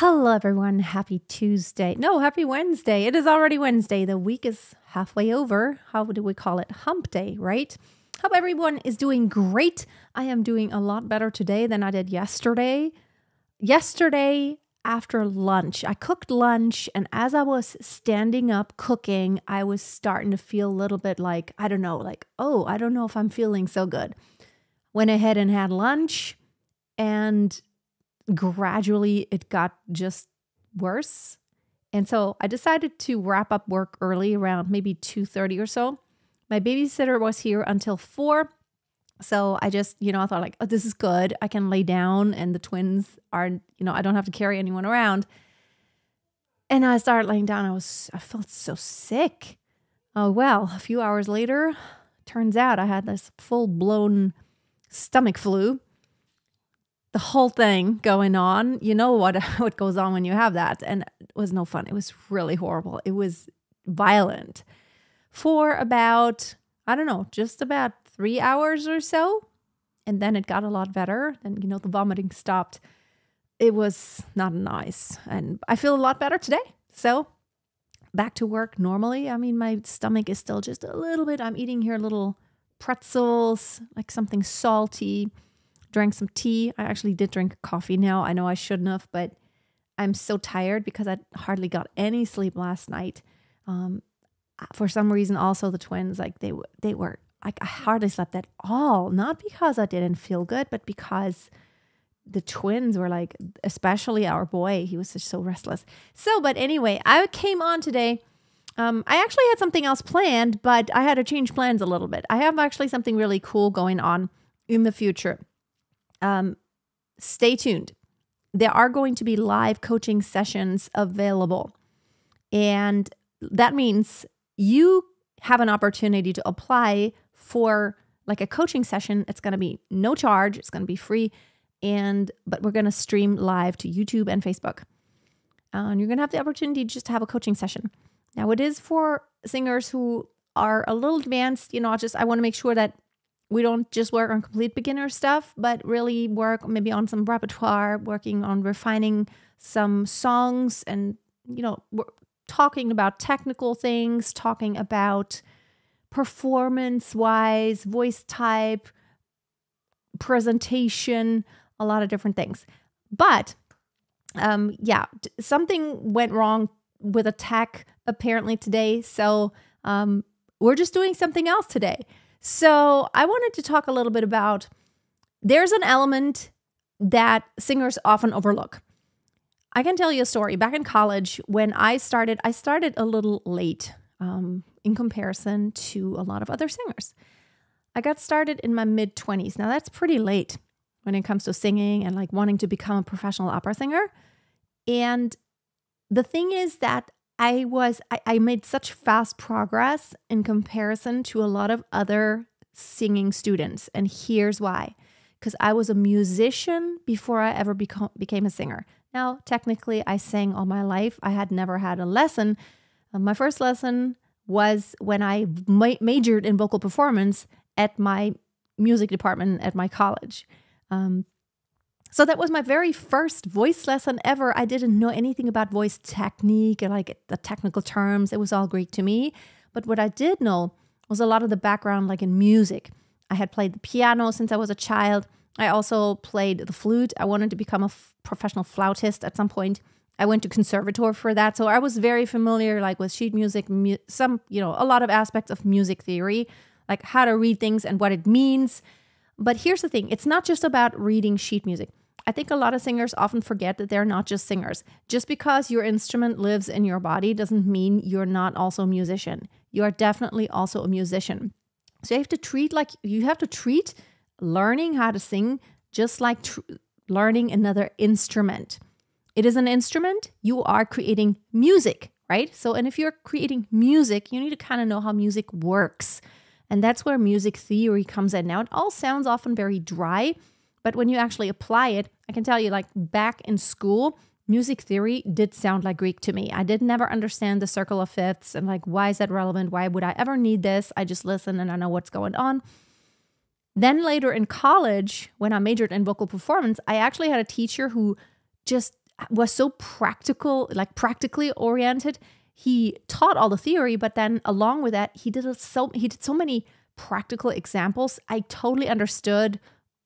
Hello, everyone. Happy Tuesday. No, happy Wednesday. It is already Wednesday. The week is halfway over. How do we call it? Hump day, right? Hope everyone is doing great. I am doing a lot better today than I did yesterday. Yesterday, after lunch, I cooked lunch, and as I was standing up cooking, I was starting to feel a little bit like, I don't know, like, oh, I don't know if I'm feeling so good. Went ahead and had lunch, and gradually it got just worse. And so I decided to wrap up work early around maybe 2:30 or so. My babysitter was here until 4. So I just, you know, I thought like, oh, this is good. I can lay down and the twins are, you know, I don't have to carry anyone around. And I started laying down. I was I felt so sick. Oh well, a few hours later, turns out I had this full-blown stomach flu the whole thing going on. You know what what goes on when you have that, and it was no fun. It was really horrible. It was violent for about I don't know, just about three hours or so, and then it got a lot better. And you know the vomiting stopped. It was not nice, and I feel a lot better today. So back to work normally. I mean, my stomach is still just a little bit. I'm eating here little pretzels, like something salty drank some tea. I actually did drink coffee now. I know I shouldn't have, but I'm so tired because I hardly got any sleep last night. Um, for some reason, also the twins, like they they were like I hardly slept at all. Not because I didn't feel good, but because the twins were like, especially our boy, he was just so restless. So, but anyway, I came on today. Um, I actually had something else planned, but I had to change plans a little bit. I have actually something really cool going on in the future um, stay tuned. There are going to be live coaching sessions available. And that means you have an opportunity to apply for like a coaching session. It's going to be no charge, it's going to be free. And but we're going to stream live to YouTube and Facebook. Uh, and you're going to have the opportunity just to have a coaching session. Now, it is for singers who are a little advanced. You know, just I want to make sure that we don't just work on complete beginner stuff, but really work maybe on some repertoire, working on refining some songs and, you know, talking about technical things, talking about performance wise, voice type, presentation, a lot of different things. But um, yeah, something went wrong with a tech apparently today. So um, we're just doing something else today. So I wanted to talk a little bit about there's an element that singers often overlook. I can tell you a story. Back in college, when I started, I started a little late um, in comparison to a lot of other singers. I got started in my mid 20s. Now, that's pretty late when it comes to singing and like wanting to become a professional opera singer. And the thing is that I was I, I made such fast progress in comparison to a lot of other singing students. And here's why. Because I was a musician before I ever become, became a singer. Now, technically, I sang all my life. I had never had a lesson. Uh, my first lesson was when I ma- majored in vocal performance at my music department at my college. Um, so that was my very first voice lesson ever. I didn't know anything about voice technique and like the technical terms. It was all Greek to me. But what I did know was a lot of the background, like in music. I had played the piano since I was a child. I also played the flute. I wanted to become a professional flautist at some point. I went to conservatoire for that. So I was very familiar like with sheet music, mu- some, you know, a lot of aspects of music theory, like how to read things and what it means. But here's the thing, it's not just about reading sheet music. I think a lot of singers often forget that they're not just singers. Just because your instrument lives in your body doesn't mean you're not also a musician. You are definitely also a musician. So you have to treat like you have to treat learning how to sing just like tr- learning another instrument. It is an instrument. You are creating music, right? So and if you're creating music, you need to kind of know how music works. And that's where music theory comes in. Now, it all sounds often very dry, but when you actually apply it, I can tell you, like back in school, music theory did sound like Greek to me. I did never understand the circle of fifths and like, why is that relevant? Why would I ever need this? I just listen and I know what's going on. Then later in college, when I majored in vocal performance, I actually had a teacher who just was so practical, like practically oriented. He taught all the theory, but then along with that, he did so he did so many practical examples. I totally understood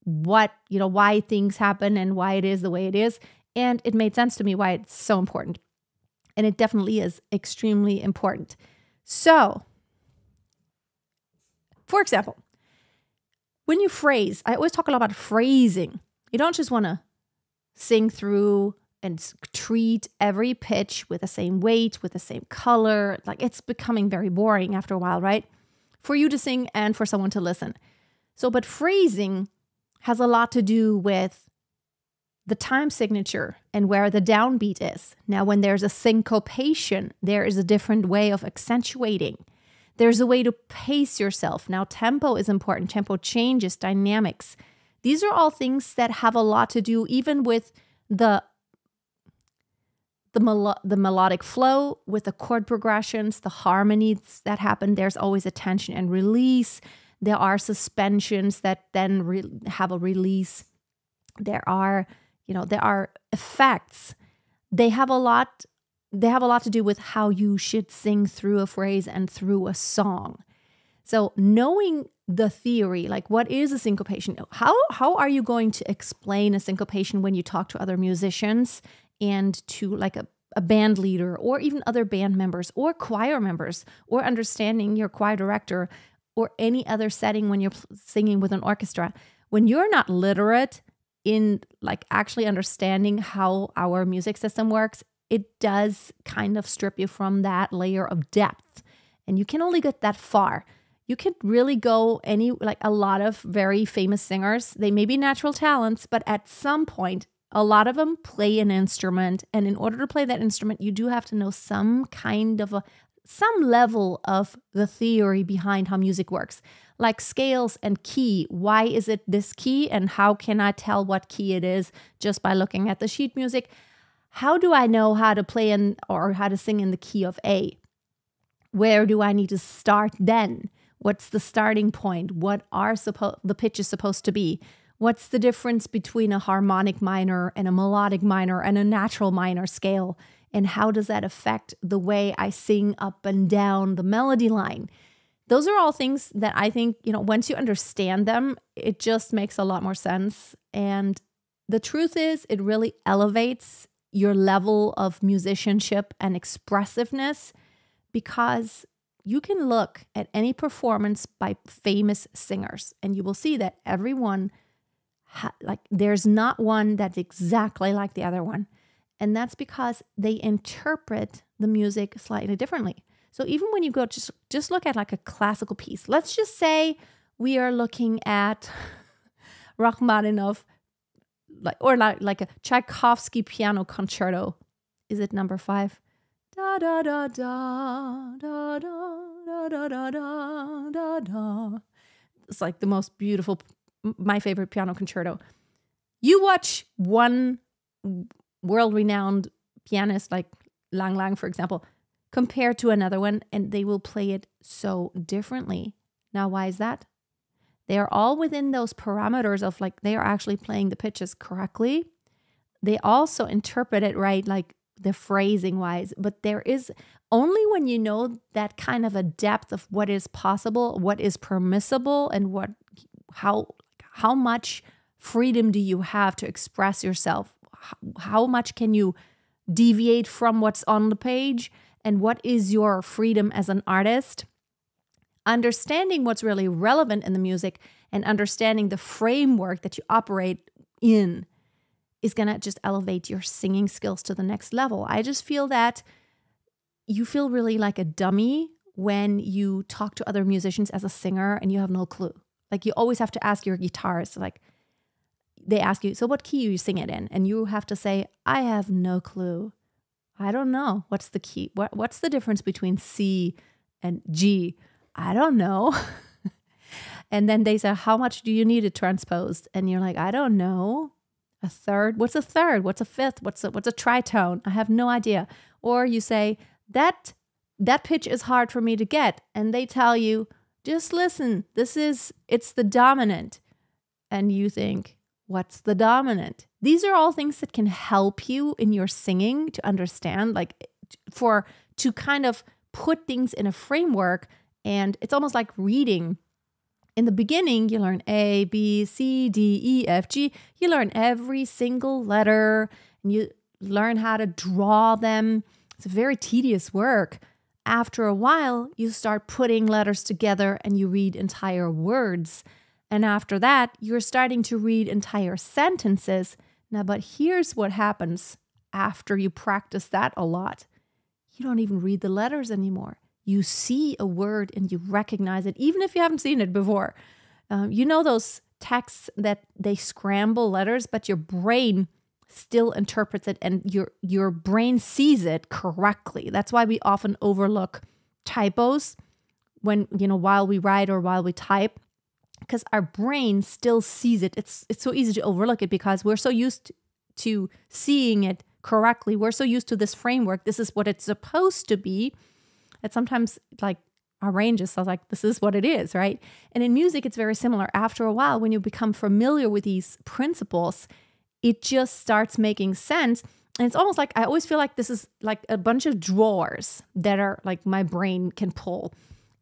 what, you know, why things happen and why it is the way it is. And it made sense to me why it's so important. And it definitely is extremely important. So, for example, when you phrase, I always talk a lot about phrasing. You don't just want to sing through and treat every pitch with the same weight, with the same color. Like it's becoming very boring after a while, right? For you to sing and for someone to listen. So, but phrasing has a lot to do with the time signature and where the downbeat is. Now, when there's a syncopation, there is a different way of accentuating. There's a way to pace yourself. Now, tempo is important, tempo changes, dynamics. These are all things that have a lot to do even with the the, melo- the melodic flow with the chord progressions, the harmonies that happen. There's always a tension and release. There are suspensions that then re- have a release. There are, you know, there are effects. They have a lot they have a lot to do with how you should sing through a phrase and through a song. So knowing the theory, like what is a syncopation? How how are you going to explain a syncopation when you talk to other musicians and to like a, a band leader or even other band members or choir members or understanding your choir director or any other setting when you're singing with an orchestra? When you're not literate in like actually understanding how our music system works, it does kind of strip you from that layer of depth. And you can only get that far. You can really go any, like a lot of very famous singers, they may be natural talents, but at some point, a lot of them play an instrument. And in order to play that instrument, you do have to know some kind of a, some level of the theory behind how music works, like scales and key. Why is it this key? And how can I tell what key it is just by looking at the sheet music? how do I know how to play in or how to sing in the key of A? Where do I need to start then? What's the starting point? What are suppo- the pitches supposed to be? What's the difference between a harmonic minor and a melodic minor and a natural minor scale? And how does that affect the way I sing up and down the melody line? Those are all things that I think, you know, once you understand them, it just makes a lot more sense. And the truth is, it really elevates your level of musicianship and expressiveness because you can look at any performance by famous singers and you will see that everyone ha- like there's not one that's exactly like the other one and that's because they interpret the music slightly differently so even when you go just just look at like a classical piece let's just say we are looking at Rachmaninoff like or like like a Tchaikovsky piano concerto. Is it number five? Da da da da da da da da da da da da. It's like the most beautiful, my favorite piano concerto. You watch one world-renowned pianist like Lang Lang, for example, compared to another one, and they will play it so differently. Now, why is that? They are all within those parameters of like they are actually playing the pitches correctly. They also interpret it right, like the phrasing wise, but there is only when you know that kind of a depth of what is possible, what is permissible, and what how how much freedom do you have to express yourself? How much can you deviate from what's on the page? And what is your freedom as an artist? understanding what's really relevant in the music and understanding the framework that you operate in is going to just elevate your singing skills to the next level. I just feel that you feel really like a dummy when you talk to other musicians as a singer and you have no clue. Like you always have to ask your guitarist, like, they ask you, so what key you sing it in? And you have to say, I have no clue. I don't know. What's the key? What, what's the difference between C and G? I don't know. and then they say, How much do you need it transposed? And you're like, I don't know. A third? What's a third? What's a fifth? What's a what's a tritone? I have no idea. Or you say, that that pitch is hard for me to get. And they tell you, just listen, this is it's the dominant. And you think, what's the dominant? These are all things that can help you in your singing to understand, like for to kind of put things in a framework. And it's almost like reading. In the beginning, you learn A, B, C, D, E, F, G. You learn every single letter and you learn how to draw them. It's a very tedious work. After a while, you start putting letters together and you read entire words. And after that, you're starting to read entire sentences. Now, but here's what happens after you practice that a lot you don't even read the letters anymore. You see a word and you recognize it, even if you haven't seen it before. Um, you know those texts that they scramble letters, but your brain still interprets it and your your brain sees it correctly. That's why we often overlook typos when you know while we write or while we type because our brain still sees it. It's it's so easy to overlook it because we're so used to seeing it correctly. We're so used to this framework. This is what it's supposed to be. That sometimes like our brain just says like this is what it is, right? And in music, it's very similar. After a while, when you become familiar with these principles, it just starts making sense. And it's almost like I always feel like this is like a bunch of drawers that are like my brain can pull.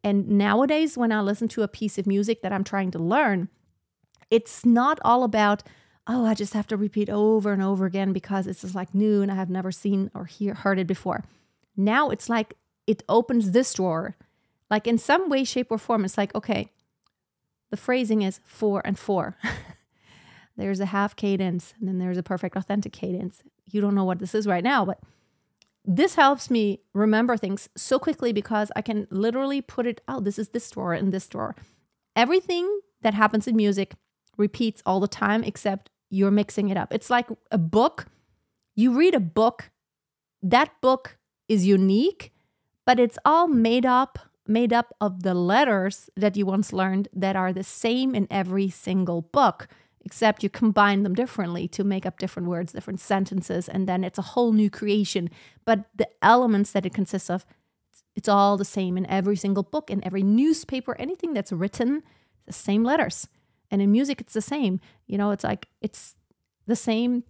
And nowadays, when I listen to a piece of music that I'm trying to learn, it's not all about, oh, I just have to repeat over and over again because it's just like new and I have never seen or hear, heard it before. Now it's like it opens this drawer. Like in some way, shape, or form, it's like, okay, the phrasing is four and four. there's a half cadence and then there's a perfect authentic cadence. You don't know what this is right now, but this helps me remember things so quickly because I can literally put it, oh, this is this drawer and this drawer. Everything that happens in music repeats all the time, except you're mixing it up. It's like a book. You read a book, that book is unique, but it's all made up made up of the letters that you once learned that are the same in every single book except you combine them differently to make up different words, different sentences, and then it's a whole new creation. But the elements that it consists of, it's all the same in every single book, in every newspaper, anything that's written, the same letters. And in music, it's the same. You know, it's like it's the same.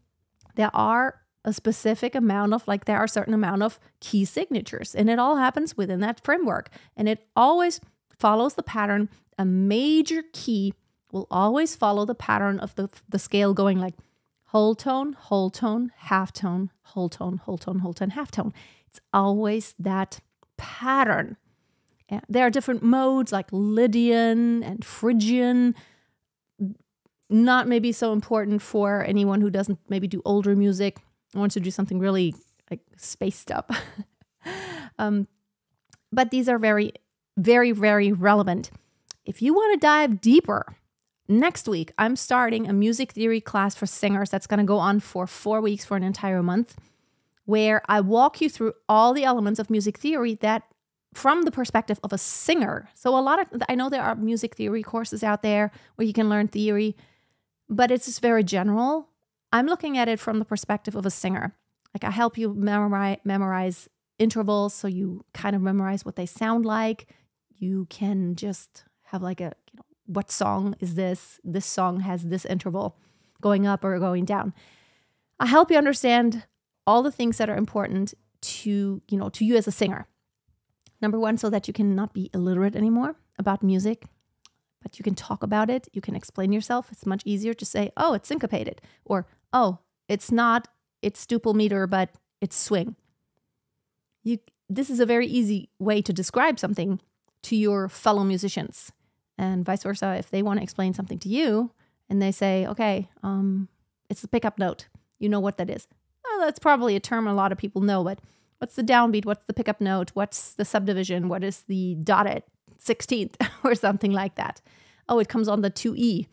There are a specific amount of like there are certain amount of key signatures and it all happens within that framework and it always follows the pattern a major key will always follow the pattern of the, the scale going like whole tone, whole tone, half tone, whole tone, whole tone, whole tone, half tone. It's always that pattern. There are different modes like Lydian and Phrygian. Not maybe so important for anyone who doesn't maybe do older music. wants to do something really like spaced up. um, but these are very, very, very relevant. If you want to dive deeper Next week, I'm starting a music theory class for singers that's going to go on for four weeks for an entire month, where I walk you through all the elements of music theory that from the perspective of a singer. So, a lot of, I know there are music theory courses out there where you can learn theory, but it's just very general. I'm looking at it from the perspective of a singer. Like, I help you memorize, memorize intervals so you kind of memorize what they sound like. You can just have like a, you know, what song is this? This song has this interval going up or going down. I help you understand all the things that are important to, you know, to you as a singer. Number one, so that you can not be illiterate anymore about music, but you can talk about it. You can explain yourself. It's much easier to say, oh, it's syncopated, or oh, it's not, it's duple meter, but it's swing. You, this is a very easy way to describe something to your fellow musicians and vice versa. If they want to explain something to you and they say, okay, um, it's the pickup note, you know what that is. Well, that's probably a term a lot of people know, but what's the downbeat? What's the pickup note? What's the subdivision? What is the dotted 16th or something like that? Oh, it comes on the 2E.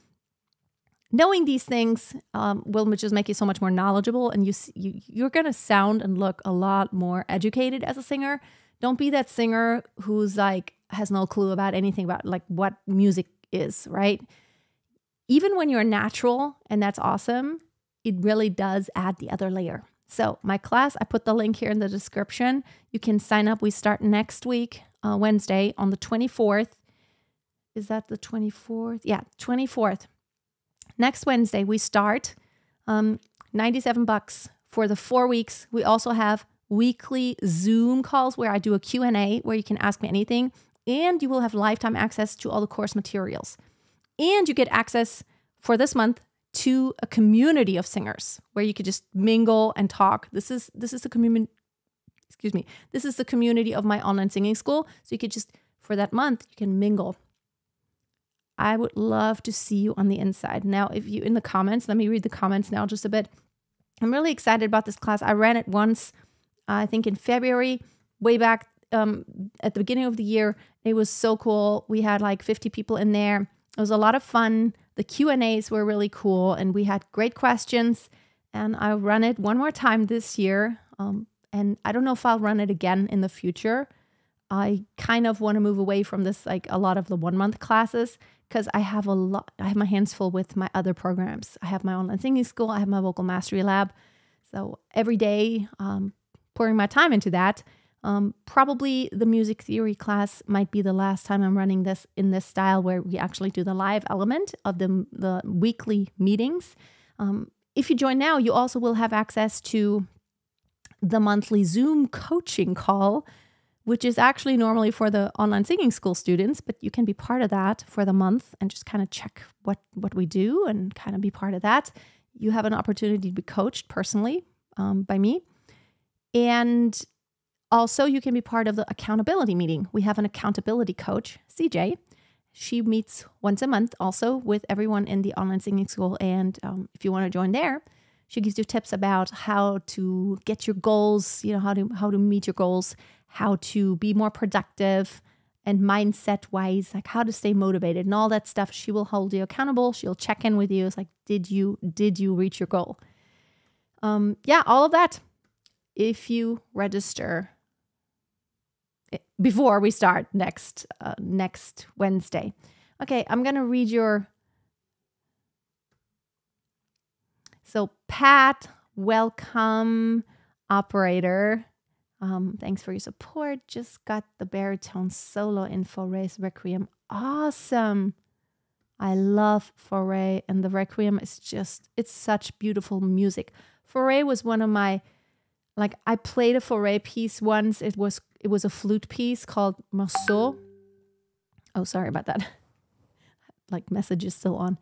Knowing these things um, will just make you so much more knowledgeable, and you, you you're gonna sound and look a lot more educated as a singer. Don't be that singer who's like, has no clue about anything about like what music is, right? Even when you're natural and that's awesome, it really does add the other layer. So, my class, I put the link here in the description. You can sign up. We start next week, uh, Wednesday, on the 24th. Is that the 24th? Yeah, 24th. Next Wednesday, we start. Um, 97 bucks for the 4 weeks. We also have weekly Zoom calls where I do a Q&A where you can ask me anything and you will have lifetime access to all the course materials. And you get access for this month to a community of singers where you could just mingle and talk. This is this is the community excuse me. This is the community of my online singing school. So you could just for that month you can mingle. I would love to see you on the inside. Now, if you in the comments, let me read the comments now just a bit. I'm really excited about this class. I ran it once, I think in February, way back um, at the beginning of the year. It was so cool. We had like 50 people in there. It was a lot of fun. The Q&As were really cool and we had great questions. And I'll run it one more time this year. Um, and I don't know if I'll run it again in the future. I kind of want to move away from this, like a lot of the one month classes, because I have a lot, I have my hands full with my other programs. I have my online singing school, I have my vocal mastery lab. So every day, um, pouring my time into that. Um, probably the music theory class might be the last time I'm running this in this style where we actually do the live element of the, the weekly meetings. Um, if you join now, you also will have access to the monthly Zoom coaching call, which is actually normally for the online singing school students, but you can be part of that for the month and just kind of check what, what we do and kind of be part of that. You have an opportunity to be coached personally um, by me. And also, you can be part of the accountability meeting. We have an accountability coach, CJ. She meets once a month also with everyone in the online singing school. And um, if you want to join there, she gives you tips about how to get your goals, you know, how to how to meet your goals, how to be more productive and mindset wise, like how to stay motivated and all that stuff. She will hold you accountable. She'll check in with you. It's like, did you did you reach your goal? Um, yeah, all of that. If you register before we start next uh, next Wednesday. Okay, I'm gonna read your. So Pat, welcome, operator. Um, thanks for your support. Just got the baritone solo in Fauré's Requiem. Awesome. I love Fauré and the Requiem is just, it's such beautiful music. Fauré was one of my like I played a Fauré piece once. It was it was a flute piece called Morceau. Oh, sorry about that. like message is still on.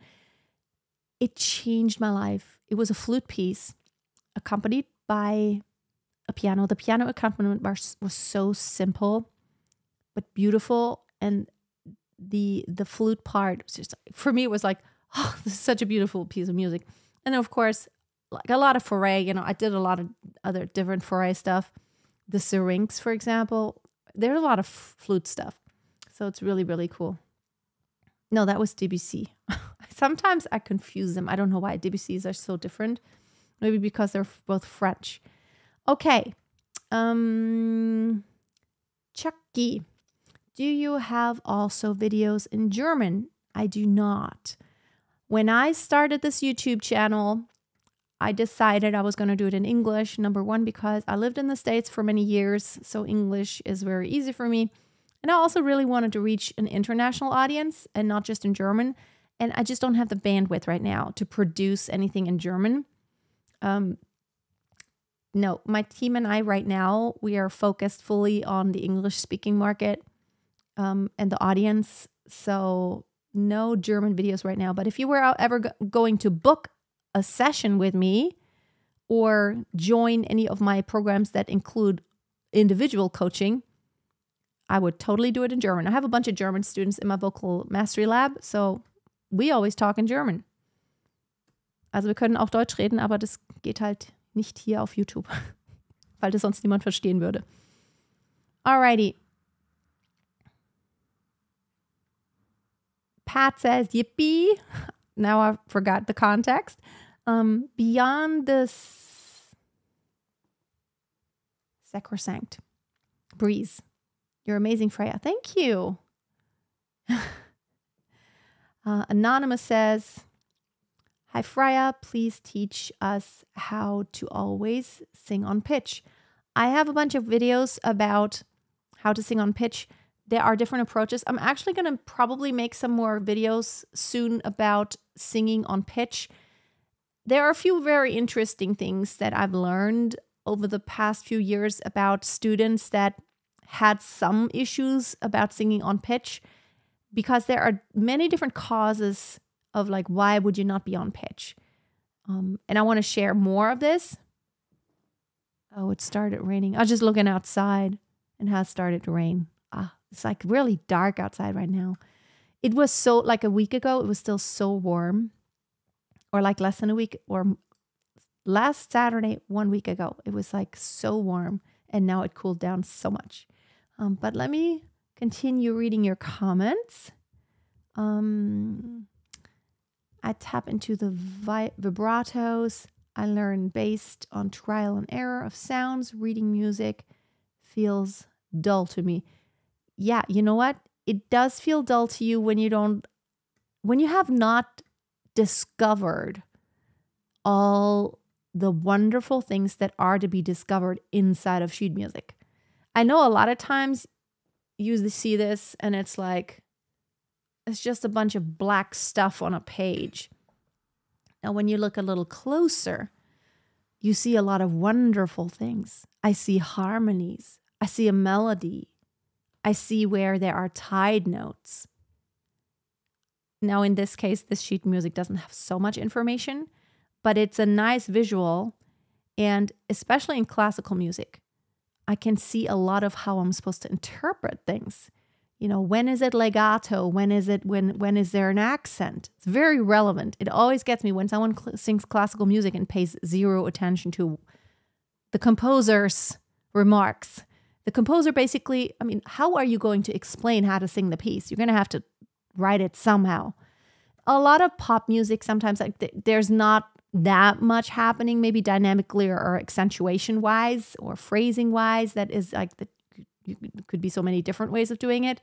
It changed my life. It was a flute piece accompanied by a piano. The piano accompaniment was, was so simple but beautiful and the the flute part was just for me it was like oh this is such a beautiful piece of music and of course like a lot of Fauré. You know, I did a lot of other different Fauré stuff. The syrinx, for example, there's a lot of flute stuff. So it's really, really cool. No, that was Debussy. Sometimes I confuse them. I don't know why Debussy's are so different. Maybe because they're both French. Okay. Um, Chucky, do you have also videos in German? I do not. When I started this YouTube channel, I decided I was going to do it in English. Number one, because I lived in the States for many years, so English is very easy for me. And I also really wanted to reach an international audience and not just in German. And I just don't have the bandwidth right now to produce anything in German. Um, no, my team and I right now, we are focused fully on the English speaking market um, and the audience. So, no German videos right now. But if you were ever going to book a session with me or join any of my programs that include individual coaching, I would totally do it in German. I have a bunch of German students in my vocal mastery lab, so we always talk in German. Also wir können auch Deutsch reden, aber das geht halt nicht hier auf YouTube, weil das sonst niemand verstehen würde. Alrighty. Pat says, Yippee. Now I forgot the context. Um, beyond this sacrosanct, breeze. You're amazing, Freya. Thank you. uh, Anonymous says, Hi, Freya. Please teach us how to always sing on pitch. I have a bunch of videos about how to sing on pitch. There are different approaches. I'm actually going to probably make some more videos soon about singing on pitch there are a few very interesting things that I've learned over the past few years about students that had some issues about singing on pitch because there are many different causes of like why would you not be on pitch? Um, and i want to share more of this. Oh it started raining. I was just looking outside and has started to rain. Ah it's like really dark outside right now. It was so like a week ago it was still so warm or like less than a week or last saturday one week ago it was like so warm and now it cooled down so much um, but let me continue reading your comments. Um, I tap into the vi- vibratos. I learn based on trial and error of sounds. Reading music feels dull to me. Yeah, you know what? It does feel dull to you when you don't, when you have not discovered all the wonderful things that are to be discovered inside of sheet music. I know a lot of times you see this and it's like, it's just a bunch of black stuff on a page. Now, when you look a little closer, you see a lot of wonderful things. I see harmonies, I see a melody, I see where there are tied notes. Now, in this case, this sheet music doesn't have so much information, but it's a nice visual. And especially in classical music, I can see a lot of how I'm supposed to interpret things. You know, when is it legato? When is it when when is there an accent? It's very relevant. It always gets me when someone cl- sings classical music and pays zero attention to the composer's remarks. The composer basically, I mean, how are you going to explain how to sing the piece? You're going to have to write it somehow. A lot of pop music sometimes like th- there's not that much happening, maybe dynamically or, or accentuation wise or phrasing wise. That is like the you, could be so many different ways of doing it.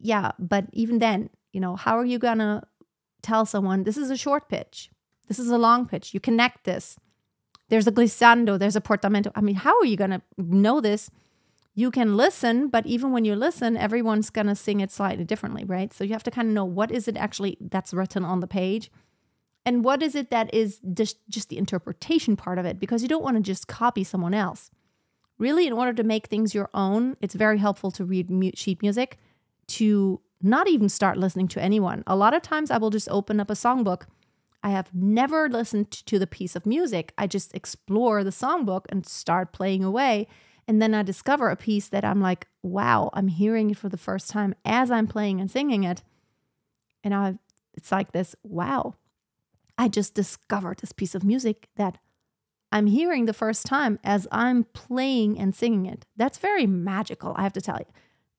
Yeah, but even then, you know, how are you gonna tell someone this is a short pitch, this is a long pitch? You connect this. There's a glissando, there's a portamento. I mean, how are you gonna know this? You can listen, but even when you listen, everyone's gonna sing it slightly differently, right? So you have to kind of know what is it actually that's written on the page and what is it that is just, just the interpretation part of it? Because you don't want to just copy someone else. Really, in order to make things your own, it's very helpful to read sheet music to not even start listening to anyone. A lot of times I will just open up a songbook. I have never listened to the piece of music. I just explore the songbook and start playing away. And then I discover a piece that I'm like, wow, I'm hearing it for the first time as I'm playing and singing it. And I it's like this, wow, I just discovered this piece of music that I'm hearing the first time as I'm playing and singing it. That's very magical, I have to tell you.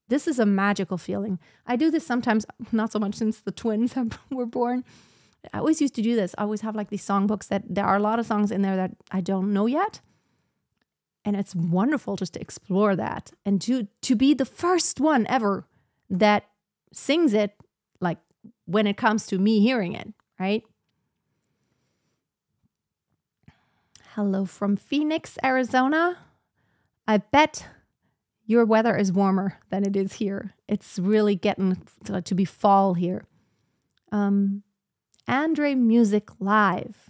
This is a magical feeling. I do this sometimes, not so much since the twins were born. I always used to do this. I always have like these songbooks that there are a lot of songs in there that I don't know yet. And it's wonderful just to explore that and to to be the first one ever that sings it like when it comes to me hearing it, right? Hello from Phoenix, Arizona. I bet your weather is warmer than it is here. It's really getting to, to be fall here. Um, Andre Music Live.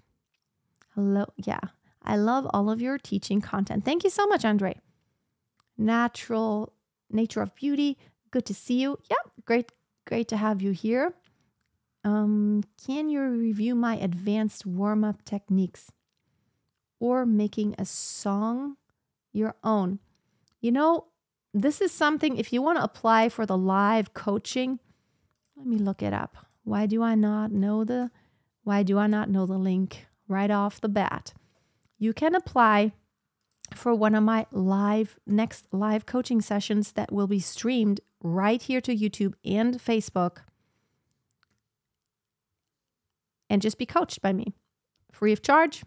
Hello. Yeah. I love all of your teaching content. Thank you so much, Andre. Natural Nature of Beauty. Good to see you. Yeah, great, great to have you here. Um, can you review my advanced warm-up techniques? or making a song your own. You know, this is something, if you want to apply for the live coaching, let me look it up. Why do I not know the why do I not know the link right off the bat? You can apply for one of my live next live coaching sessions that will be streamed right here to YouTube and Facebook and just be coached by me free of charge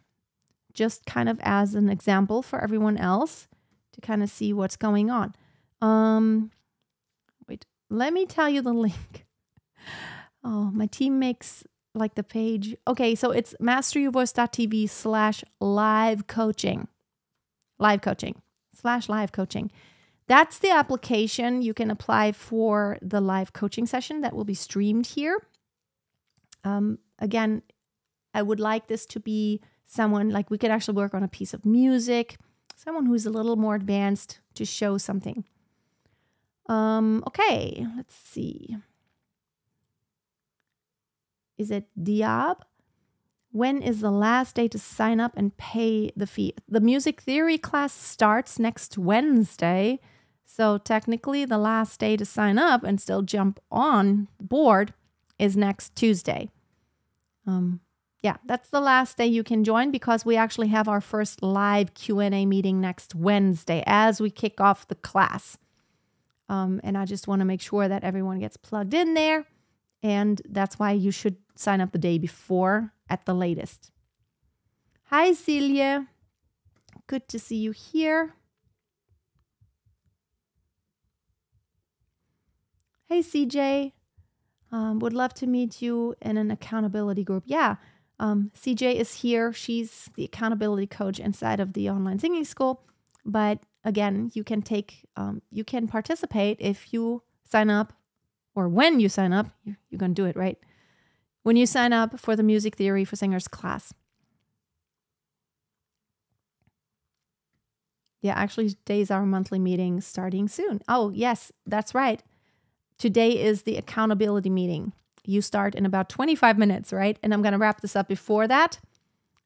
just kind of as an example for everyone else to kind of see what's going on. Um, wait, let me tell you the link. Oh, my team makes like the page. Okay, so it's masteryourvoice.tv slash live coaching. Live coaching slash live coaching. That's the application you can apply for the live coaching session that will be streamed here. Um, again, I would like this to be someone like we could actually work on a piece of music, someone who's a little more advanced to show something. Um, okay, let's see. Is it Diab? When is the last day to sign up and pay the fee? The music theory class starts next Wednesday. So technically, the last day to sign up and still jump on board is next Tuesday. Um, yeah, that's the last day you can join because we actually have our first live Q&A meeting next Wednesday as we kick off the class. Um, and I just want to make sure that everyone gets plugged in there. And that's why you should sign up the day before at the latest. Hi, Celia. Good to see you here. Hey, CJ. Um, would love to meet you in an accountability group. Yeah, um, CJ is here. She's the accountability coach inside of the online singing school. But again, you can take, um, you can participate if you sign up, or when you sign up. You're, going to do it right when you sign up for the Music Theory for Singers class. Yeah, actually, today's our monthly meeting starting soon. Oh, yes, that's right. Today is the accountability meeting. You start in about 25 minutes, right? And I'm going to wrap this up before that.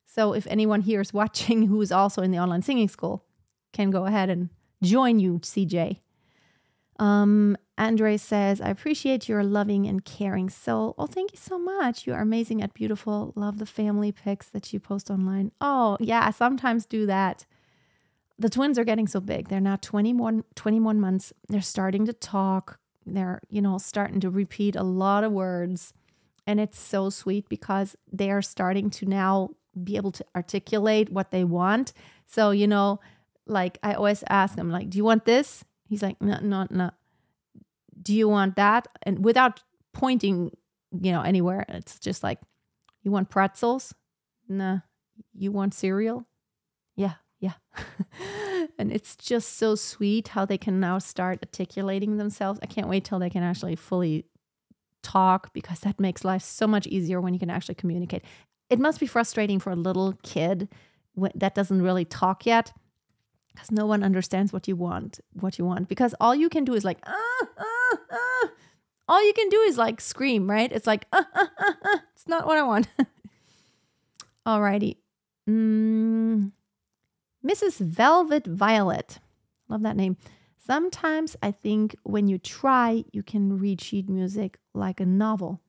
So if anyone here is watching who is also in the online singing school, can go ahead and join you, CJ. Um, Andre says, I appreciate your loving and caring soul. Oh, thank you so much. You are amazing at beautiful. Love the family pics that you post online. Oh, yeah, I sometimes do that. The twins are getting so big. They're now 21, 21 months. They're starting to talk. They're, you know, starting to repeat a lot of words. And it's so sweet because they are starting to now be able to articulate what they want. So, you know, like I always ask them, like, do you want this? He's like, no, no, no. Do you want that? And without pointing, you know, anywhere, it's just like, you want pretzels? Nah. You want cereal? Yeah, yeah. and it's just so sweet how they can now start articulating themselves. I can't wait till they can actually fully talk because that makes life so much easier when you can actually communicate. It must be frustrating for a little kid that doesn't really talk yet because no one understands what you want what you want because all you can do is like ah, ah, all you can do is like scream right? It's like ah, ah, ah. it's not what i want. Alrighty. Mm, mrs velvet violet. Love that name. Sometimes i think when you try you can read sheet music like a novel.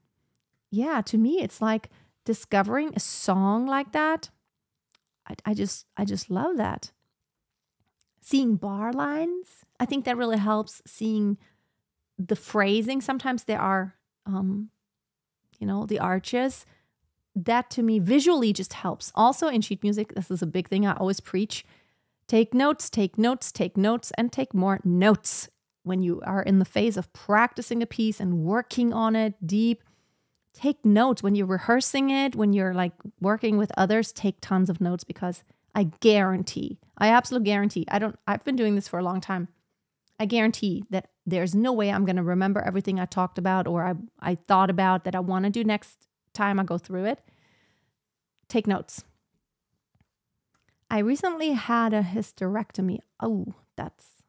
Yeah to me it's like discovering a song like that. I, I just i just love that. Seeing bar lines. I think that really helps seeing the phrasing. Sometimes there are, um, you know, the arches. That to me visually just helps. Also in sheet music, this is a big thing I always preach. Take notes, take notes, take notes, and take more notes when you are in the phase of practicing a piece and working on it deep. Take notes when you're rehearsing it, when you're like working with others, take tons of notes because I guarantee, I absolutely guarantee, I don't, I've been doing this for a long time. I guarantee that there's no way I'm going to remember everything I talked about or I, I thought about that I want to do next time I go through it. Take notes. I recently had a hysterectomy. Oh, that's,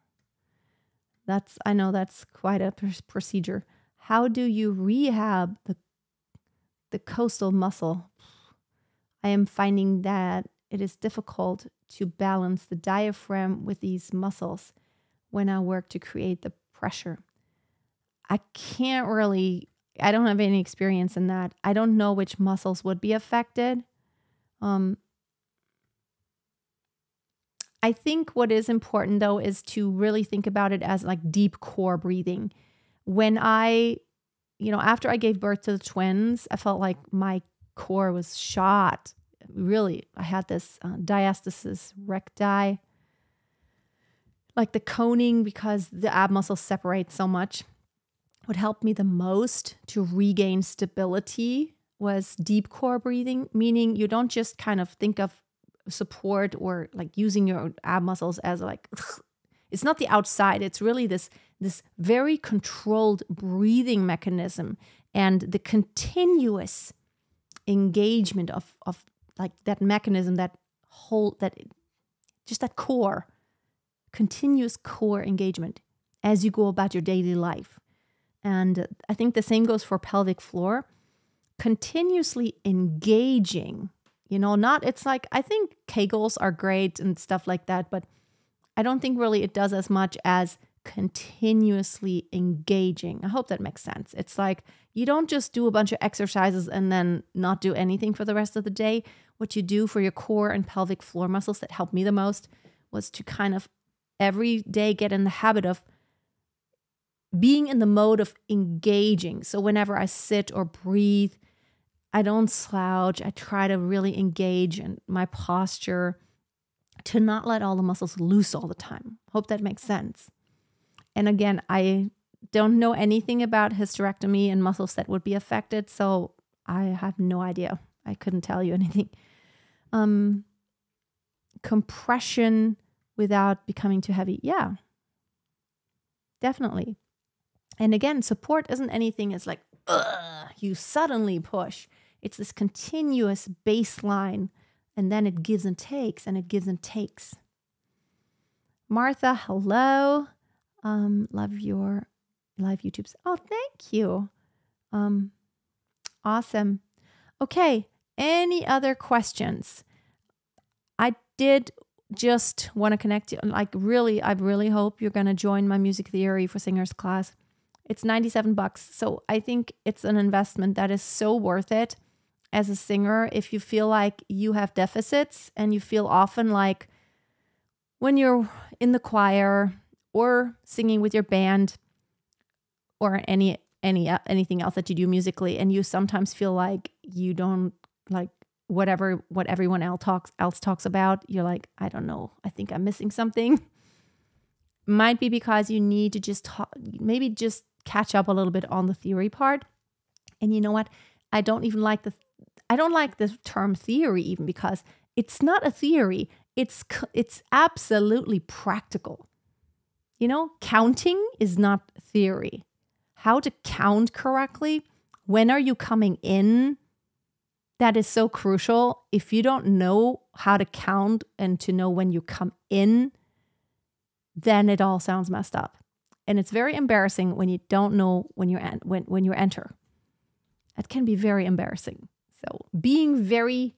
that's, I know that's quite a procedure. How do you rehab the, the costal muscle? I am finding that it is difficult to balance the diaphragm with these muscles when I work to create the pressure. I can't really, I don't have any experience in that. I don't know which muscles would be affected. Um, I think what is important though is to really think about it as like deep core breathing. When I, you know, after I gave birth to the twins, I felt like my core was shot really, I had this uh, diastasis recti, like the coning because the ab muscles separate so much. What helped me the most to regain stability was deep core breathing, meaning you don't just kind of think of support or like using your ab muscles as like it's not the outside it's really this this very controlled breathing mechanism and the continuous engagement of of like that mechanism that whole that just that core continuous core engagement as you go about your daily life. And i think the same goes for pelvic floor. Continuously engaging you know not it's like i think kegels are great and stuff like that but i don't think really it does as much as continuously engaging. I hope that makes sense. It's like you don't just do a bunch of exercises and then not do anything for the rest of the day. What you do for your core and pelvic floor muscles that helped me the most was to kind of every day get in the habit of being in the mode of engaging so whenever i sit or breathe I don't slouch. I try to really engage in my posture to not let all the muscles loose all the time. Hope that makes sense. And again, I don't know anything about hysterectomy and muscles that would be affected, so I have no idea. I couldn't tell you anything. Um, compression without becoming too heavy. Yeah, definitely. And again, support isn't anything, it's like, you suddenly push. It's this continuous baseline, and then it gives and takes, and it gives and takes. Martha, hello. Um, love your live YouTubes. Oh, thank you. Um, awesome. Okay. Any other questions? I did just want to connect you. Like, really, I really hope you're going to join my music theory for singers class. It's 97 bucks. So I think it's an investment that is so worth it as a singer if you feel like you have deficits and you feel often like when you're in the choir or singing with your band or any any anything else that you do musically and you sometimes feel like you don't like whatever what everyone else talks else talks about you're like I don't know I think I'm missing something might be because you need to just talk, maybe just catch up a little bit on the theory part and you know what I don't even like the I don't like the term theory even because it's not a theory. It's it's absolutely practical. You know, counting is not theory. How to count correctly, when are you coming in? That is so crucial. If you don't know how to count and to know when you come in, then it all sounds messed up. And it's very embarrassing when you don't know when you when when you enter. That can be very embarrassing. So being very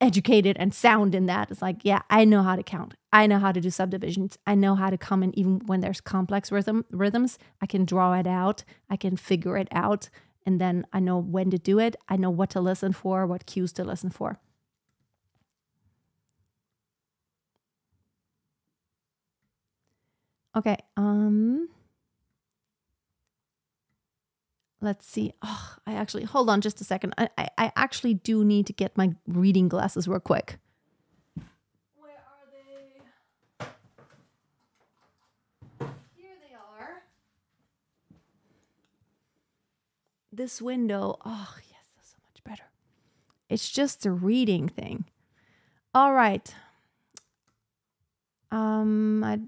educated and sound in that is like, yeah, I know how to count. I know how to do subdivisions. I know how to come in even when there's complex rhythm rhythms. I can draw it out. I can figure it out. And then I know when to do it. I know what to listen for, what cues to listen for. Okay. Um let's see. Oh, I actually hold on just a second. I, I, I actually do need to get my reading glasses real quick. Where are they? Here they are. This window. Oh yes, that's so much better. It's just a reading thing. All right. Um, I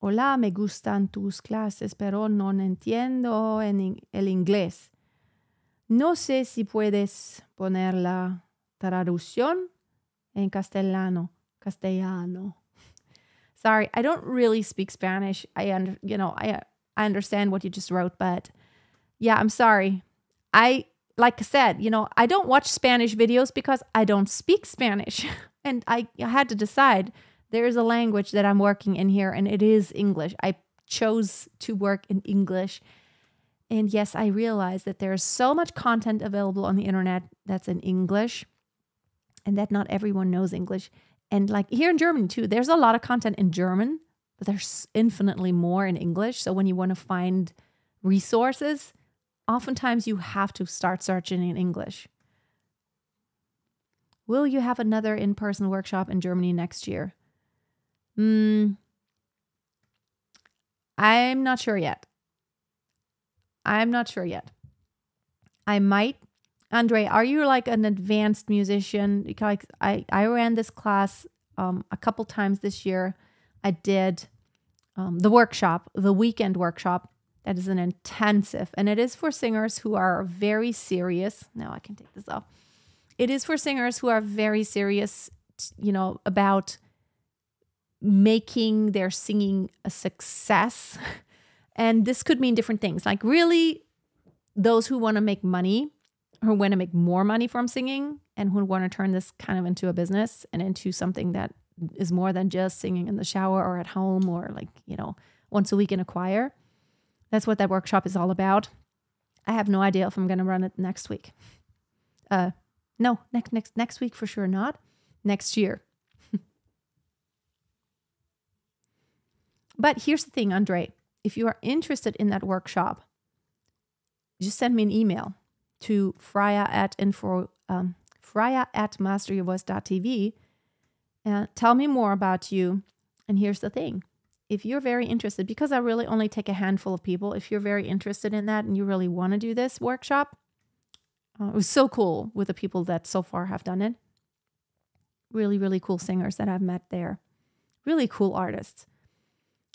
Hola, me gustan tus clases, pero no entiendo en el inglés. No sé si puedes poner la traducción en castellano. Castellano. Sorry, I don't really speak Spanish. I under, you know, I I understand what you just wrote, but yeah, I'm sorry. I like I said, you know, I don't watch Spanish videos because I don't speak Spanish. and I, I had to decide there is a language that I'm working in here, and it is English. I chose to work in English. And yes, I realize that there's so much content available on the internet that's in English, and that not everyone knows English. And like here in Germany, too, there's a lot of content in German, but there's infinitely more in English. So when you want to find resources, oftentimes you have to start searching in English. Will you have another in person workshop in Germany next year? Mm, I'm not sure yet. I'm not sure yet. I might. Andre, are you like an advanced musician? Because I, I ran this class um, a couple times this year. I did um, the workshop, the weekend workshop, That is an intensive, and it is for singers who are very serious. Now I can take this off. It is for singers who are very serious, you know, about making their singing a success. And this could mean different things. Like, really, those who want to make money, who want to make more money from singing, and who want to turn this kind of into a business and into something that is more than just singing in the shower or at home or like, you know, once a week in a choir. That's what that workshop is all about. I have no idea if I'm going to run it next week. Uh no, next next next week for sure not. Next year. but here's the thing, Andre. If you are interested in that workshop, just send me an email to Freya at info um, Freya at masteryourvoice.tv and tell me more about you. And here's the thing if you're very interested, because I really only take a handful of people, if you're very interested in that and you really want to do this workshop, uh, it was so cool with the people that so far have done it. Really, really cool singers that I've met there. Really cool artists.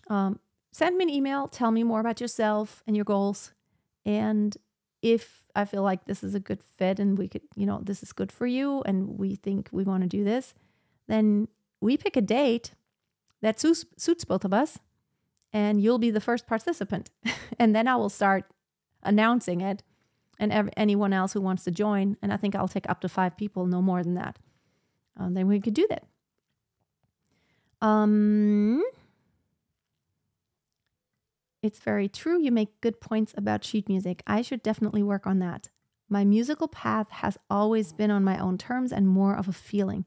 Um, send me an email. Tell me more about yourself and your goals. And if I feel like this is a good fit and we could, you know, this is good for you and we think we want to do this, then we pick a date that suits, suits both of us and you'll be the first participant. and then I will start announcing it and ev- anyone else who wants to join. And I think I'll take up to five people, no more than that. Um, then we could do that. Um, it's very true. You make good points about sheet music. I should definitely work on that. My musical path has always been on my own terms and more of a feeling.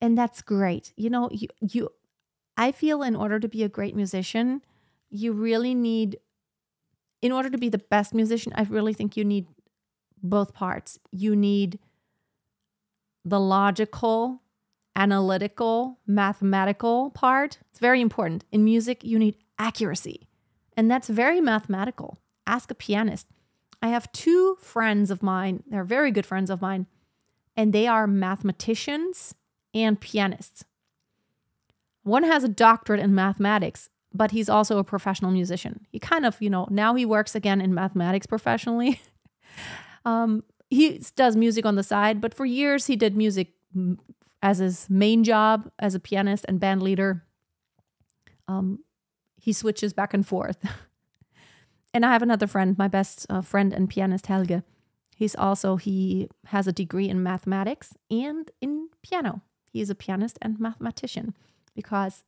And that's great. You know, you, you I feel in order to be a great musician, you really need in order to be the best musician, I really think you need both parts. You need the logical, analytical, mathematical part. It's very important. In music, you need accuracy. And that's very mathematical. Ask a pianist. I have two friends of mine, they're very good friends of mine, and they are mathematicians and pianists. One has a doctorate in mathematics, but he's also a professional musician. He kind of, you know, now he works again in mathematics professionally. um, he does music on the side, but for years he did music as his main job as a pianist and band leader. Um, he switches back and forth. and I have another friend, my best uh, friend and pianist Helge. He's also he has a degree in mathematics and in piano. He is a pianist and mathematician because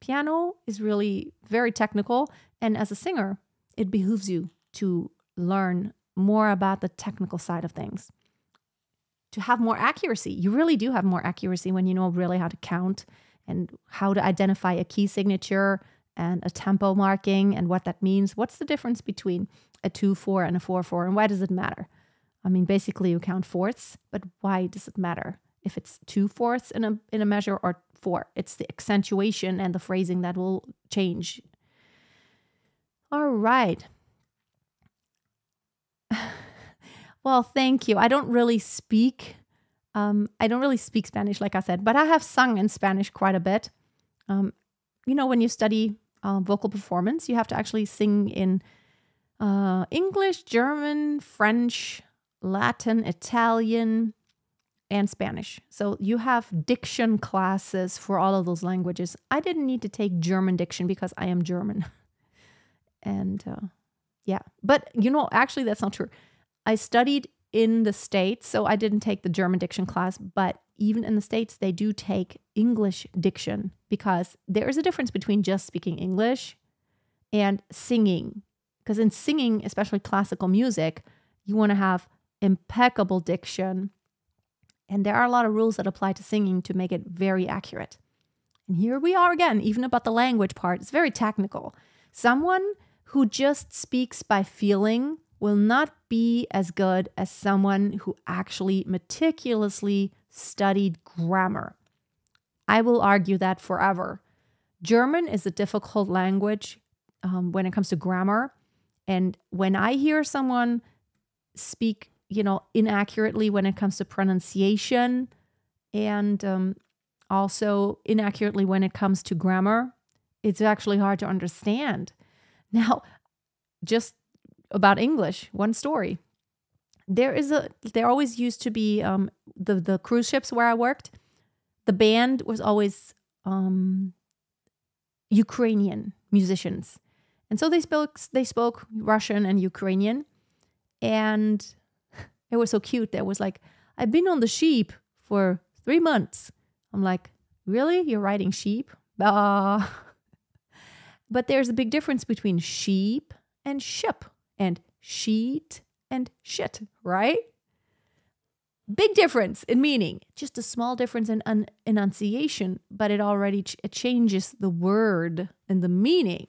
piano is really very technical and as a singer, it behooves you to learn more about the technical side of things. To have more accuracy. You really do have more accuracy when you know really how to count and how to identify a key signature, and a tempo marking and what that means. What's the difference between a 2 4 and a 4 4? And why does it matter? I mean, basically, you count fourths, but why does it matter if it's two fourths in a, in a measure or four? It's the accentuation and the phrasing that will change. All right. well, thank you. I don't really speak. Um, I don't really speak Spanish, like I said, but I have sung in Spanish quite a bit. Um, you know, when you study uh, vocal performance. You have to actually sing in uh, English, German, French, Latin, Italian, and Spanish. So you have diction classes for all of those languages. I didn't need to take German diction because I am German. and uh, yeah, but you know, actually, that's not true. I studied in the States, so I didn't take the German diction class, but even in the States, they do take English diction because there is a difference between just speaking English and singing. Because in singing, especially classical music, you want to have impeccable diction. And there are a lot of rules that apply to singing to make it very accurate. And here we are again, even about the language part, it's very technical. Someone who just speaks by feeling will not be as good as someone who actually meticulously studied grammar. I will argue that forever. German is a difficult language um, when it comes to grammar. And when I hear someone speak, you know, inaccurately when it comes to pronunciation and um, also inaccurately when it comes to grammar, it's actually hard to understand. Now, just about English, one story. There is a there always used to be um the the cruise ships where I worked. The band was always um Ukrainian musicians. And so they spoke they spoke Russian and Ukrainian and it was so cute. There was like I've been on the sheep for 3 months. I'm like, "Really? You're riding sheep?" Uh, but there's a big difference between sheep and ship and sheet and shit, right? Big difference in meaning, just a small difference in un- enunciation, but it already ch- it changes the word and the meaning.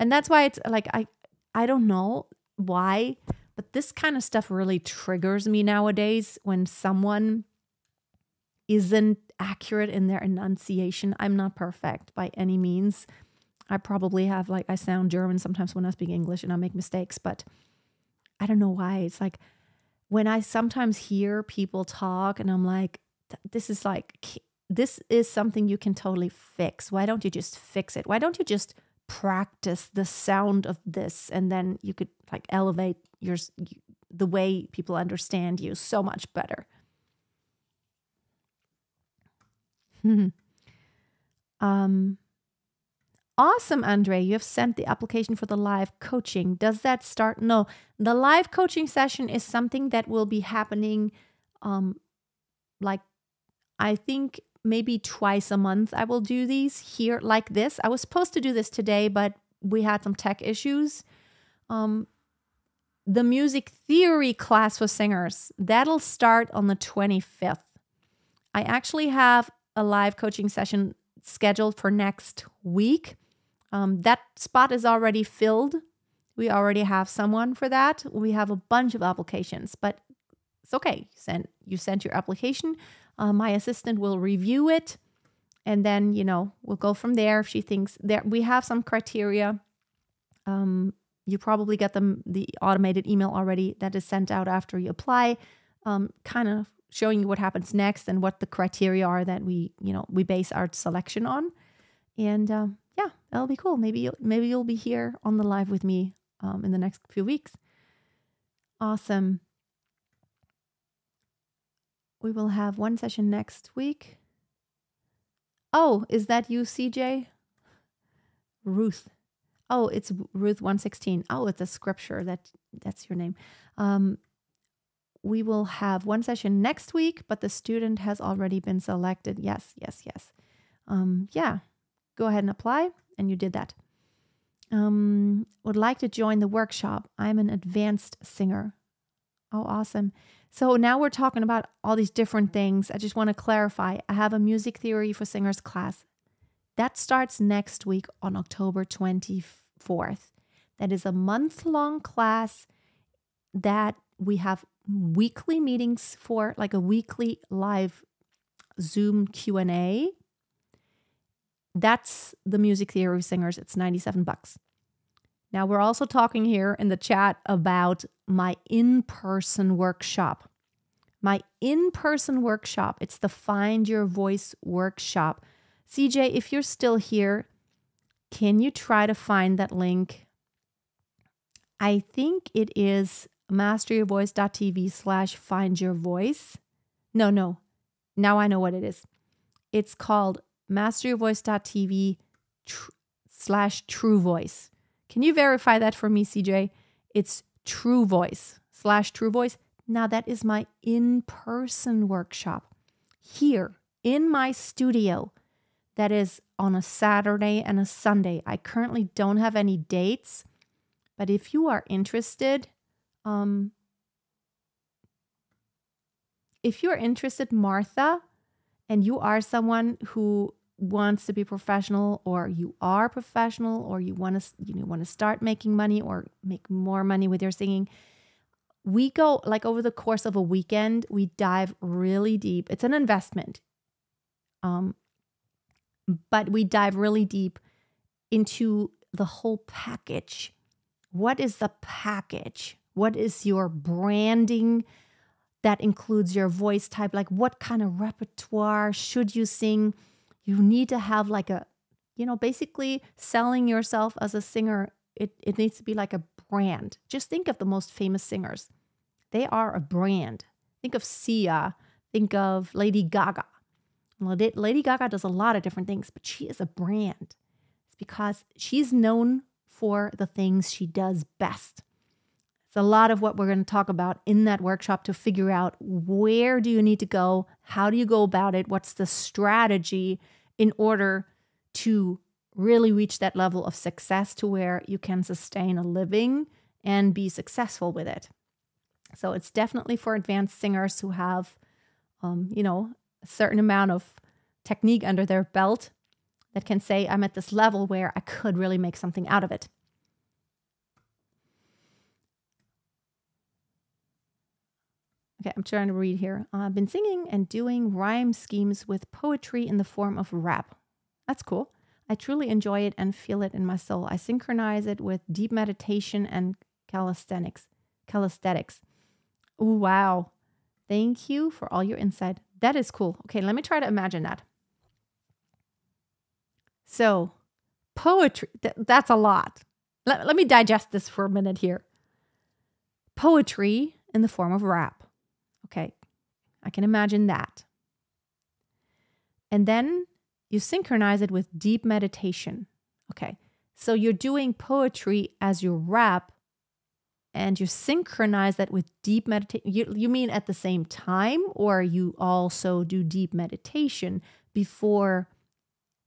And that's why it's like I I don't know why, but this kind of stuff really triggers me nowadays when someone isn't accurate in their enunciation. I'm not perfect by any means. I probably have like I sound German sometimes when I speak English and I make mistakes, but I don't know why. It's like when I sometimes hear people talk and I'm like, this is like, this is something you can totally fix. Why don't you just fix it? Why don't you just practice the sound of this and then you could like elevate your the way people understand you so much better. um Awesome, Andre. You have sent the application for the live coaching. Does that start? No, the live coaching session is something that will be happening um like I think maybe twice a month I will do these here like this. I was supposed to do this today, but we had some tech issues. Um the music theory class for singers, that'll start on the 25th. I actually have a live coaching session scheduled for next week. Um, that spot is already filled. We already have someone for that. We have a bunch of applications, but it's okay. You Send you sent your application. Uh, my assistant will review it, and then you know we'll go from there. If she thinks that we have some criteria. Um, you probably get them the automated email already that is sent out after you apply, um, kind of showing you what happens next and what the criteria are that we you know we base our selection on. And um, yeah, that'll be cool. Maybe you'll, maybe you'll be here on the live with me um, in the next few weeks. Awesome. We will have one session next week. Oh, is that you, CJ? Ruth. Oh, it's Ruth 116. Oh, it's a scripture. That that's your name. Um, we will have one session next week, but the student has already been selected. Yes, yes, yes. Um, yeah, go ahead and apply. And you did that. Um, would like to join the workshop. I'm an advanced singer. Oh, awesome. So now we're talking about all these different things. I just want to clarify I have a music theory for singers class. That starts next week on October 24th. That is a month long class that we have weekly meetings for like a weekly live Zoom Q&A that's the music theory singers. It's 97 bucks. Now, we're also talking here in the chat about my in person workshop. My in person workshop, it's the Find Your Voice workshop. CJ, if you're still here, can you try to find that link? I think it is masteryourvoice.tv slash find your voice. No, no. Now I know what it is. It's called masteryourvoice.tv slash true voice. Can you verify that for me, CJ? It's true voice slash true voice. Now, that is my in person workshop here in my studio. That is on a Saturday and a Sunday. I currently don't have any dates, but if you are interested, um, if you're interested, Martha, and you are someone who wants to be professional or you are professional or you want to you want to start making money or make more money with your singing we go like over the course of a weekend we dive really deep. It's an investment um but we dive really deep into the whole package. What is the package? What is your branding that includes your voice type? Like what kind of repertoire should you sing you need to have like a you know basically selling yourself as a singer it, it needs to be like a brand. Just think of the most famous singers. They are a brand. Think of Sia, think of Lady Gaga. Lady Gaga does a lot of different things, but she is a brand. It's because she's known for the things she does best. It's a lot of what we're going to talk about in that workshop to figure out where do you need to go? How do you go about it? What's the strategy in order to really reach that level of success to where you can sustain a living and be successful with it. So it's definitely for advanced singers who have, um, you know, a certain amount of technique under their belt that can say, I'm at this level where I could really make something out of it. Okay, I'm trying to read here. I've been singing and doing rhyme schemes with poetry in the form of rap. That's cool. I truly enjoy it and feel it in my soul. I synchronize it with deep meditation and calisthenics. Calisthenics. Ooh, wow. Thank you for all your insight. That is cool. Okay, let me try to imagine that. So, poetry, th- that's a lot. Let, let me digest this for a minute here. Poetry in the form of rap. Okay, I can imagine that. And then you synchronize it with deep meditation. Okay. So you're doing poetry as you rap and you synchronize that with deep meditation. You, you mean at the same time, or you also do deep meditation before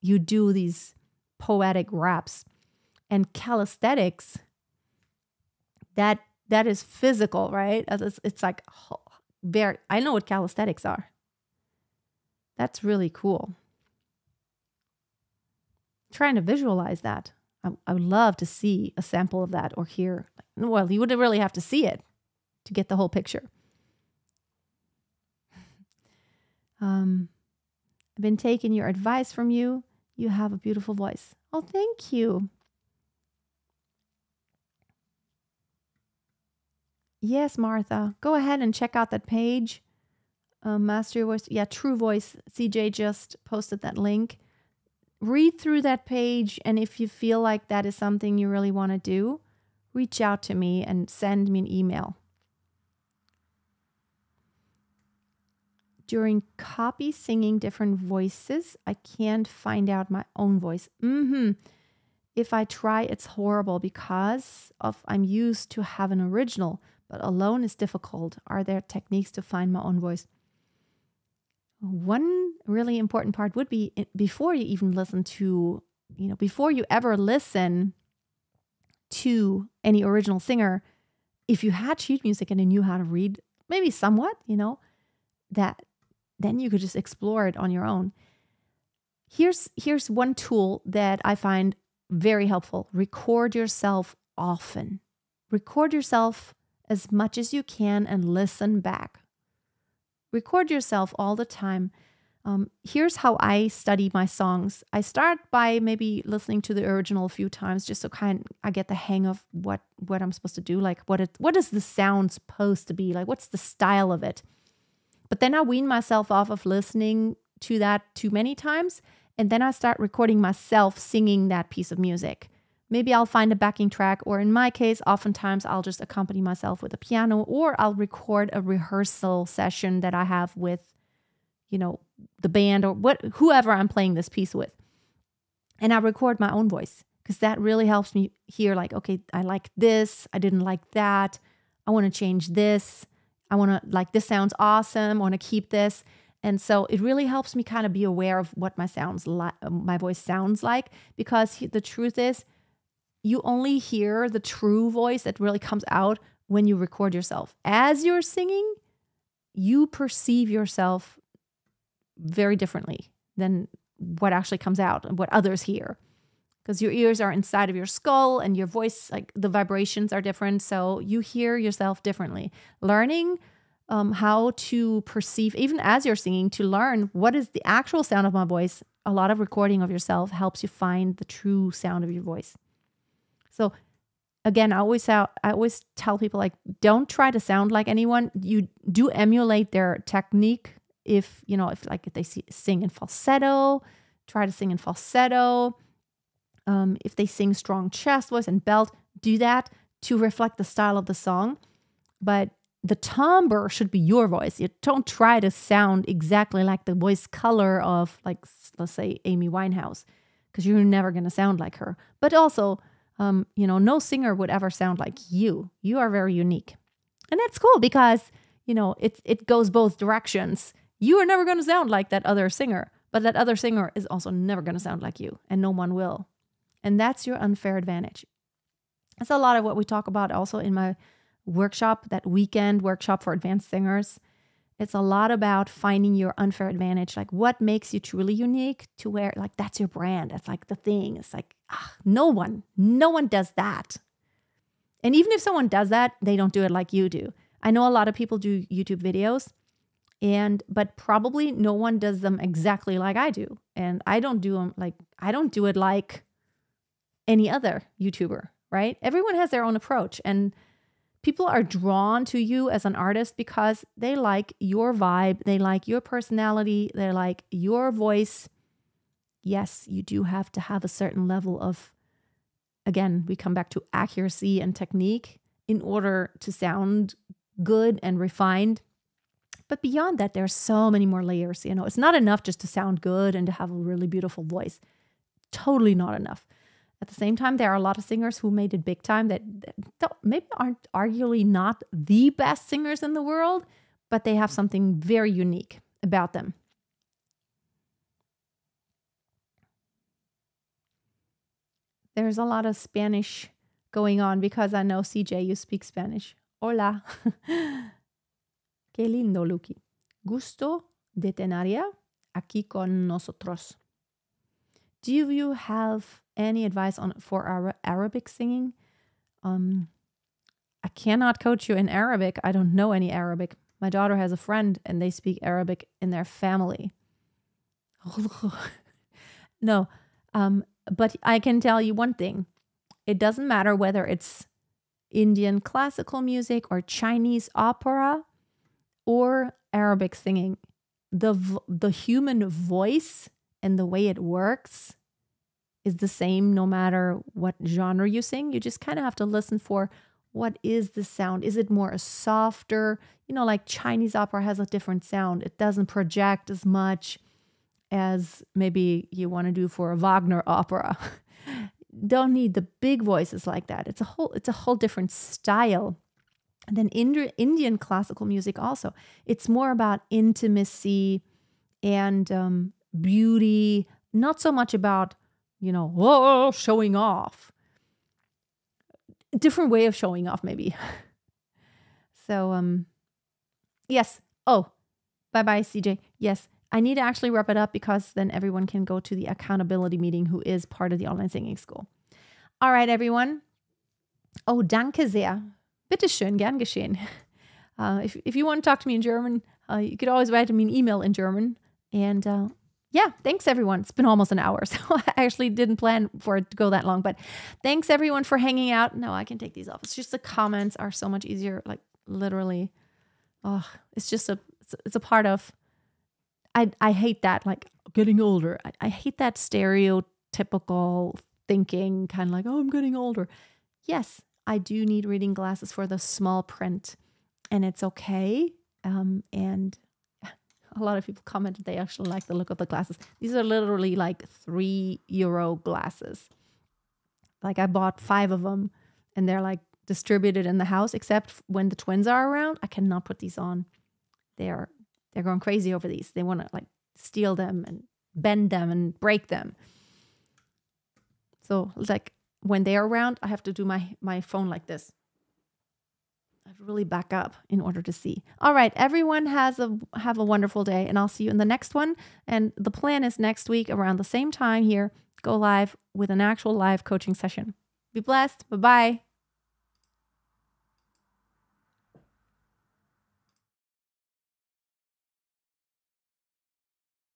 you do these poetic raps? And calisthenics, that that is physical, right? It's, it's like very. I know what calisthenics are. That's really cool trying to visualize that. I, I would love to see a sample of that or hear. Well, you would really have to see it to get the whole picture. Um, I've been taking your advice from you. You have a beautiful voice. Oh, thank you. Yes, Martha. Go ahead and check out that page. Um, Master Your Voice. Yeah, True Voice. CJ just posted that link read through that page. And if you feel like that is something you really want to do, reach out to me and send me an email. During copy singing different voices, I can't find out my own voice. Mm-hmm. If I try, it's horrible because of I'm used to have an original, but alone is difficult. Are there techniques to find my own voice? One really important part would be eh, before you even listen to, you know, before you ever listen to any original singer, if you had sheet music and you knew how to read, maybe somewhat, you know, that then you could just explore it on your own. Here's here's one tool that I find very helpful. Record yourself often. Record yourself as much as you can and listen back. Record yourself all the time. Um, here's how I study my songs. I start by maybe listening to the original a few times, just so kind I get the hang of what what I'm supposed to do. Like what it what is the sound supposed to be? Like what's the style of it? But then I wean myself off of listening to that too many times, and then I start recording myself singing that piece of music. Maybe I'll find a backing track, or in my case, oftentimes I'll just accompany myself with a piano, or I'll record a rehearsal session that I have with, you know, the band or what whoever I'm playing this piece with. And I record my own voice because that really helps me hear, like, okay, I like this, I didn't like that, I want to change this, I want to like this sounds awesome, I want to keep this. And so it really helps me kind of be aware of what my sounds like my voice sounds like because the truth is you only hear the true voice that really comes out when you record yourself. As you're singing, you perceive yourself very differently than what actually comes out and what others hear. Because your ears are inside of your skull and your voice, like the vibrations are different. So you hear yourself differently. Learning um, how to perceive, even as you're singing, to learn what is the actual sound of my voice. A lot of recording of yourself helps you find the true sound of your voice. So again, I always I always tell people like don't try to sound like anyone. You do emulate their technique if, you know, if like if they see, sing in falsetto, try to sing in falsetto. Um, if they sing strong chest voice and belt, do that to reflect the style of the song. But the timbre should be your voice. You don't try to sound exactly like the voice color of, like, let's say, Amy Winehouse, because you're never going to sound like her. But also, um, you know, no singer would ever sound like you. You are very unique. And that's cool because, you know, it, it goes both directions. You are never going to sound like that other singer, but that other singer is also never going to sound like you, and no one will. And that's your unfair advantage. That's a lot of what we talk about also in my workshop, that weekend workshop for advanced singers. It's a lot about finding your unfair advantage, like what makes you truly unique to where, like, that's your brand. That's like the thing. It's like, ah, no one, no one does that. And even if someone does that, they don't do it like you do. I know a lot of people do YouTube videos and but probably no one does them exactly like I do. And I don't do them like I don't do it like any other YouTuber, right? Everyone has their own approach and people are drawn to you as an artist because they like your vibe, they like your personality, they like your voice. Yes, you do have to have a certain level of again, we come back to accuracy and technique in order to sound good and refined. But beyond that, there are so many more layers. You know, it's not enough just to sound good and to have a really beautiful voice. Totally not enough. At the same time, there are a lot of singers who made it big time that, maybe aren't arguably not the best singers in the world, but they have something very unique about them. There's a lot of Spanish going on because I know CJ, you speak Spanish. Hola. Qué lindo, Lucky. Gusto de tenerla aquí con nosotros. Do you have any advice on for Arabic singing? Um, I cannot coach you in Arabic. I don't know any Arabic. My daughter has a friend and they speak Arabic in their family. no, um, but I can tell you one thing it doesn't matter whether it's Indian classical music or Chinese opera or Arabic singing. The, the human voice and the way it works is the same no matter what genre you sing. You just kind of have to listen for what is the sound? Is it more a softer, you know, like Chinese opera has a different sound. It doesn't project as much as maybe you want to do for a Wagner opera. Don't need the big voices like that. It's a whole it's a whole different style. And then Indi- Indian classical music also. It's more about intimacy and um, beauty, not so much about you know oh, showing off. Different way of showing off, maybe. so um, yes. Oh, bye bye, CJ. Yes, I need to actually wrap it up because then everyone can go to the accountability meeting who is part of the online singing school. All right, everyone. Oh, danke sehr. Bitte schön, gern geschehen. Uh, if, if you want to talk to me in German, uh, you could always write me an email in German. And uh, yeah, thanks everyone. It's been almost an hour, so I actually didn't plan for it to go that long. But thanks everyone for hanging out. No, I can take these off. It's just the comments are so much easier. Like literally, oh, it's just a it's, a part of I I hate that like getting older. I, I hate that stereotypical thinking, kind of like, oh, I'm getting older. Yes, I do need reading glasses for the small print, and it's okay. Um, and a lot of people commented they actually like the look of the glasses. These are literally like three euro glasses. Like I bought five of them, and they're like distributed in the house. Except when the twins are around, I cannot put these on. They are they're going crazy over these. They want to like steal them and bend them and break them. So like when they're around, I have to do my my phone like this. I have to really back up in order to see. All right, everyone has a have a wonderful day, and I'll see you in the next one. And the plan is next week around the same time here, go live with an actual live coaching session. Be blessed. Bye bye.